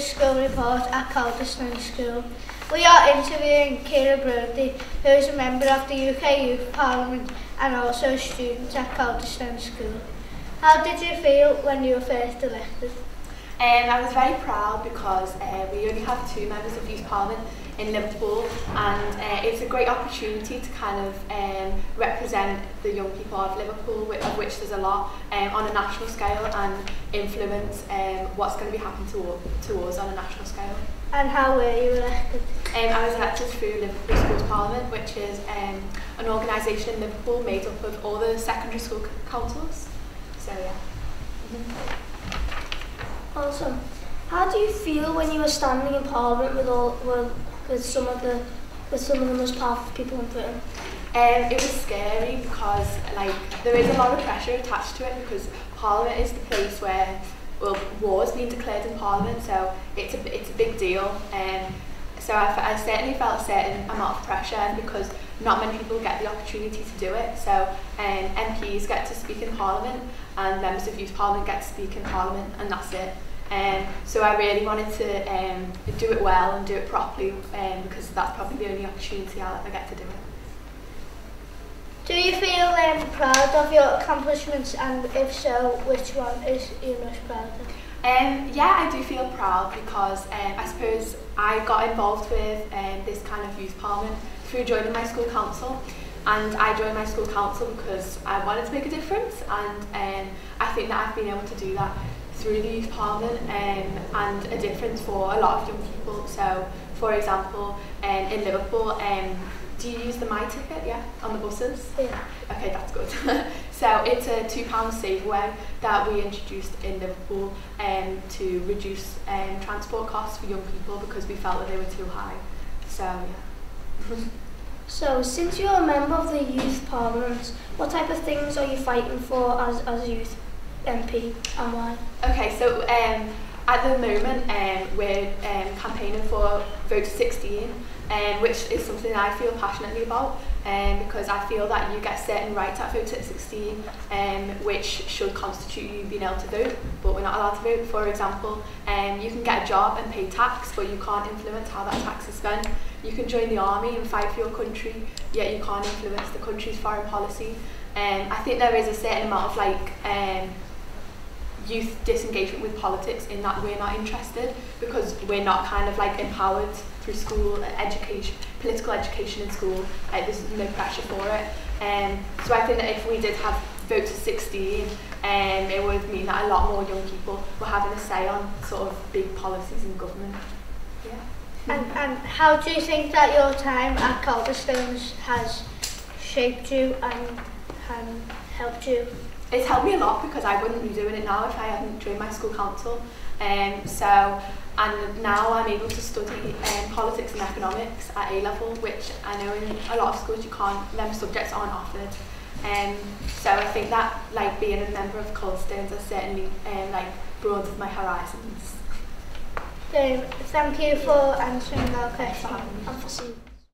school report at Calderstone School. We are interviewing Kira Brody, who is a member of the UK Youth Parliament and also a student at Calderstone School. How did you feel when you were first elected? Um, I was very proud because uh, we only have two members of Youth Parliament in Liverpool and uh, it's a great opportunity to kind of um, represent the young people of Liverpool, which, of which there's a lot, um, on a national scale and influence um, what's going to be happening to, to us on a national scale. And how were you elected? Um, I was elected through Liverpool Schools Parliament, which is um, an organisation in Liverpool made up of all the secondary school councils. So yeah. Mm -hmm. Awesome. How do you feel when you were standing in Parliament with all with, with some of the with some of the most powerful people in Britain? Um, it was scary because like there is a lot of pressure attached to it because Parliament is the place where well war's been declared in Parliament, so it's a it's a big deal. Um, so I, I certainly felt a certain amount of pressure because not many people get the opportunity to do it. So um, MPs get to speak in Parliament and members of Youth Parliament get to speak in Parliament and that's it. Um, so I really wanted to um, do it well and do it properly um, because that's probably the only opportunity I'll ever get to do it. Do you feel um, proud of your accomplishments and if so, which one is you most proud of? Um, yeah, I do feel proud because um, I suppose I got involved with um, this kind of youth parliament through joining my school council and I joined my school council because I wanted to make a difference and um, I think that I've been able to do that through the youth parliament um, and a difference for a lot of young people. So, for example, um, in Liverpool, um, do you use the My Ticket, yeah, on the buses? Yeah. Okay, that's good. so it's a £2 Saveaway that we introduced in Liverpool um, to reduce um, transport costs for young people because we felt that they were too high. So, yeah. so, since you're a member of the Youth Parliament, what type of things are you fighting for as, as youth MP and why? Okay, so um, at the moment um, we're um, campaigning for Vote 16, um, which is something I feel passionately about um, because I feel that you get certain rights at Vote 16 um, which should constitute you being able to vote, but we're not allowed to vote. For example, um, you can get a job and pay tax, but you can't influence how that tax is spent. You can join the army and fight for your country, yet you can't influence the country's foreign policy. Um, I think there is a certain amount of like um, youth disengagement with politics in that we're not interested because we're not kind of like empowered through school education, political education in school. Uh, there's no pressure for it. Um, so I think that if we did have vote to 16, um, it would mean that a lot more young people were having a say on sort of big policies in government. Yeah. And, and how do you think that your time at Calderstones has shaped you and, and helped you? it's helped me a lot because I wouldn't be doing it now if I hadn't joined my school council. Um, so, and now I'm able to study um, politics and economics at A level, which I know in a lot of schools you can't, them subjects aren't offered. Um, so I think that like being a member of Calderstones has certainly um, like broadened my horizons. So, thank you for answering our question.